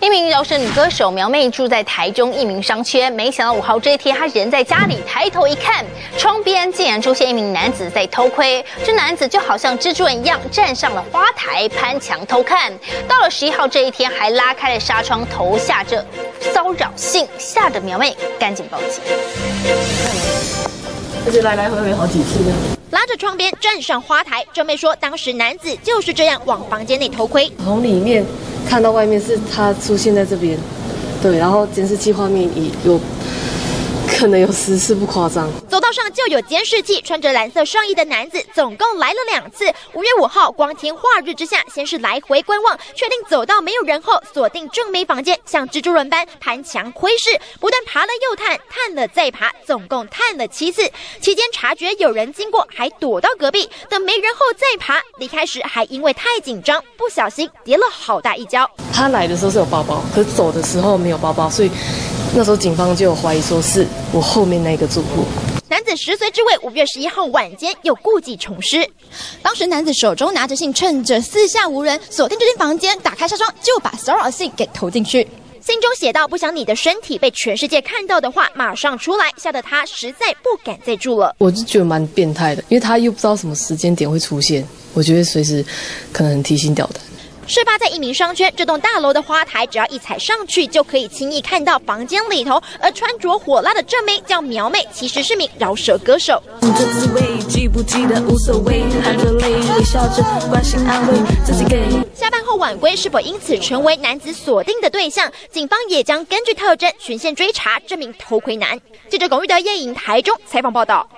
一名饶舌女歌手苗妹住在台中一名商圈，没想到五号这一天，她人在家里，抬头一看，窗边竟然出现一名男子在偷窥。这男子就好像蜘蛛人一样，站上了花台，攀墙偷看。到了十一号这一天，还拉开了纱窗，投下这骚扰信，吓得苗妹赶紧报警。而且来来回回好几次呢。拉着窗边站上花台，正妹说，当时男子就是这样往房间内偷窥，从里面。看到外面是他出现在这边，对，然后监视器画面也有。可能有十次不夸张。走道上就有监视器，穿着蓝色上衣的男子总共来了两次。五月五号，光天化日之下，先是来回观望，确定走道没有人后，锁定正妹房间，像蜘蛛人般攀墙窥视，不但爬了又探，探了再爬，总共探了七次。期间察觉有人经过，还躲到隔壁，等没人后再爬。离开时还因为太紧张，不小心跌了好大一跤。他来的时候是有包包，可走的时候没有包包，所以。那时候警方就有怀疑，说是我后面那个住户。男子十岁之位，五月十一号晚间又故技重施。当时男子手中拿着信，趁着四下无人，锁定这间房间，打开纱窗就把骚扰信给投进去。信中写道：“不想你的身体被全世界看到的话，马上出来。”吓得他实在不敢再住了。我就觉得蛮变态的，因为他又不知道什么时间点会出现，我觉得随时可能提心吊胆。事发在一名商圈，这栋大楼的花台，只要一踩上去，就可以轻易看到房间里头。而穿着火辣的正妹叫苗妹，其实是名饶舌歌手。下班后晚归，是否因此成为男子锁定的对象？警方也将根据特征循线追查这名偷窥男。记者龚玉德夜影台中采访报道。